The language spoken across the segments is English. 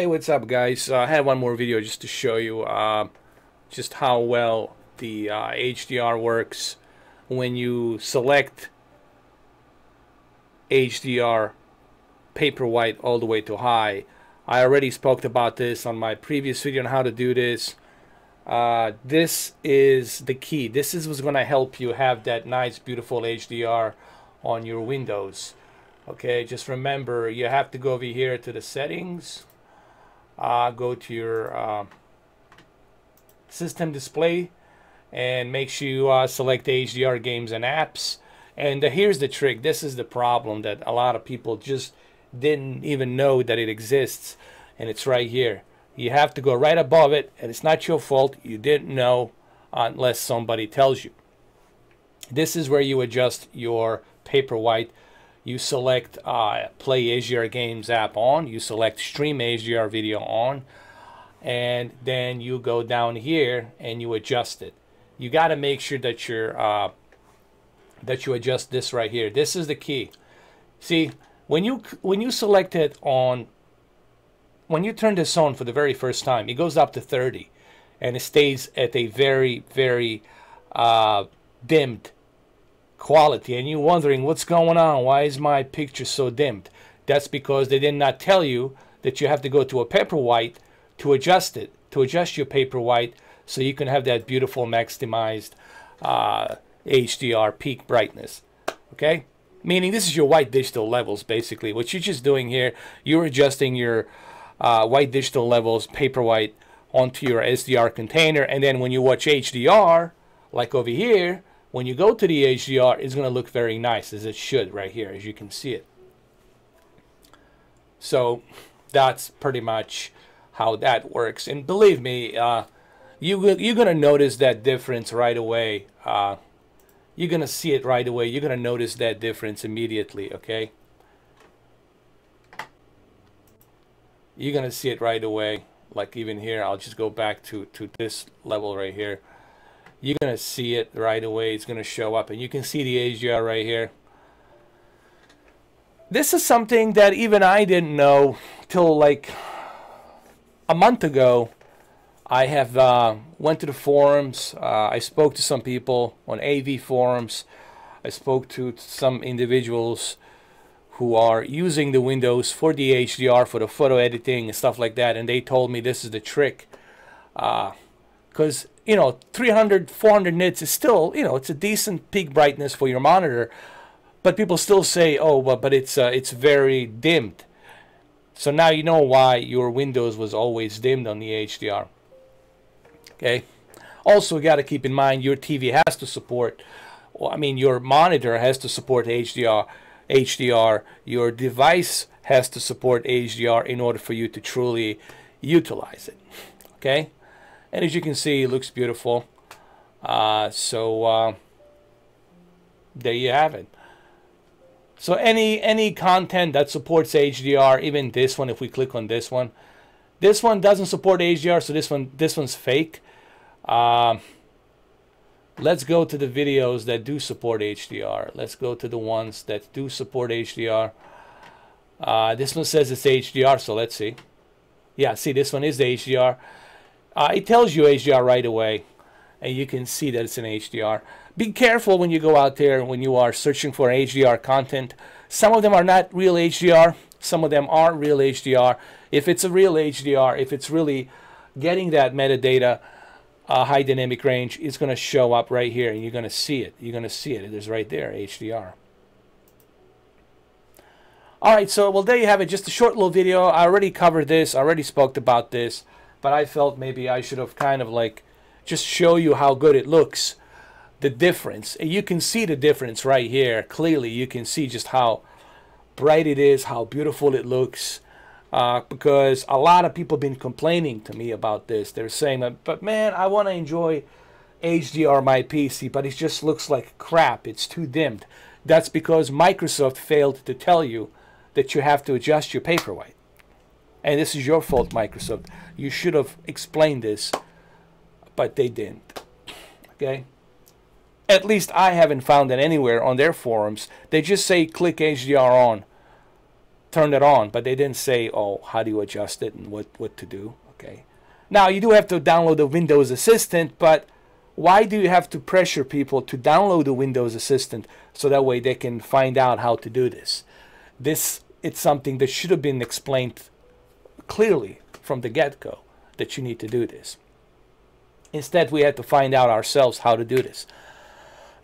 Hey, what's up, guys? Uh, I had one more video just to show you uh, just how well the uh, HDR works when you select HDR paper white all the way to high. I already spoke about this on my previous video on how to do this. Uh, this is the key. This is what's going to help you have that nice, beautiful HDR on your Windows. Okay, just remember you have to go over here to the settings uh, go to your uh, system display and make sure you uh, select HDR games and apps. And uh, here's the trick. This is the problem that a lot of people just didn't even know that it exists. And it's right here. You have to go right above it. And it's not your fault. You didn't know unless somebody tells you. This is where you adjust your paper white you select uh, Play HDR Games app on, you select Stream HDR video on, and then you go down here and you adjust it. You got to make sure that you're uh, that you adjust this right here. This is the key. See, when you when you select it on when you turn this on for the very first time, it goes up to 30 and it stays at a very, very uh, dimmed quality and you're wondering what's going on. Why is my picture so dimmed? That's because they did not tell you that you have to go to a paper white to adjust it to adjust your paper white so you can have that beautiful maximized uh, HDR peak brightness. Okay? Meaning this is your white digital levels basically. What you're just doing here you're adjusting your uh, white digital levels paper white onto your SDR container and then when you watch HDR like over here when you go to the HDR, it's going to look very nice, as it should right here, as you can see it. So that's pretty much how that works. And believe me, uh, you, you're going to notice that difference right away. Uh, you're going to see it right away. You're going to notice that difference immediately, okay? You're going to see it right away. Like even here, I'll just go back to, to this level right here you're going to see it right away. It's going to show up. And you can see the HDR right here. This is something that even I didn't know till like a month ago. I have uh, went to the forums. Uh, I spoke to some people on AV forums. I spoke to some individuals who are using the Windows for the HDR, for the photo editing and stuff like that. And they told me this is the trick. Because you know, 300, 400 nits is still, you know, it's a decent peak brightness for your monitor. But people still say, oh, well, but it's uh, it's very dimmed. So now you know why your Windows was always dimmed on the HDR. Okay. Also, you got to keep in mind your TV has to support. I mean, your monitor has to support HDR. HDR. Your device has to support HDR in order for you to truly utilize it. Okay and as you can see it looks beautiful. Uh, so uh, there you have it. So any any content that supports HDR even this one if we click on this one this one doesn't support HDR so this one this one's fake. Uh, let's go to the videos that do support HDR let's go to the ones that do support HDR uh, this one says it's HDR so let's see. Yeah see this one is the HDR uh, it tells you HDR right away, and you can see that it's an HDR. Be careful when you go out there when you are searching for HDR content. Some of them are not real HDR. Some of them are real HDR. If it's a real HDR, if it's really getting that metadata, uh, high dynamic range, it's going to show up right here, and you're going to see it. You're going to see it. It is right there, HDR. All right, so well, there you have it. Just a short little video. I already covered this. I already spoke about this but I felt maybe I should have kind of like just show you how good it looks, the difference. You can see the difference right here. Clearly, you can see just how bright it is, how beautiful it looks. Uh, because a lot of people have been complaining to me about this. They're saying, but man, I want to enjoy HDR my PC, but it just looks like crap. It's too dimmed. That's because Microsoft failed to tell you that you have to adjust your paper white. And this is your fault, Microsoft. You should have explained this, but they didn't. Okay? At least I haven't found it anywhere on their forums. They just say click HDR on. turn it on, but they didn't say, oh, how do you adjust it and what, what to do. Okay. Now, you do have to download the Windows Assistant, but why do you have to pressure people to download the Windows Assistant so that way they can find out how to do this? This it's something that should have been explained clearly from the get-go that you need to do this. Instead, we had to find out ourselves how to do this.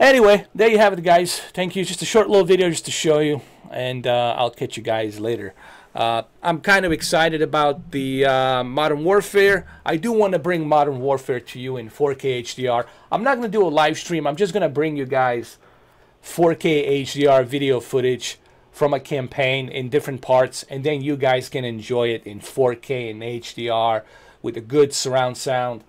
Anyway, there you have it, guys. Thank you. Just a short little video just to show you, and uh, I'll catch you guys later. Uh, I'm kind of excited about the uh, Modern Warfare. I do want to bring Modern Warfare to you in 4K HDR. I'm not going to do a live stream. I'm just going to bring you guys 4K HDR video footage from a campaign in different parts, and then you guys can enjoy it in 4K and HDR with a good surround sound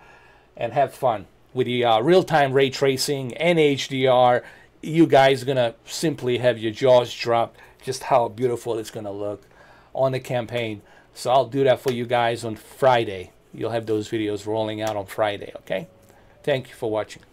and have fun with the uh, real-time ray tracing and HDR. You guys are gonna simply have your jaws drop just how beautiful it's gonna look on the campaign. So I'll do that for you guys on Friday. You'll have those videos rolling out on Friday, okay? Thank you for watching.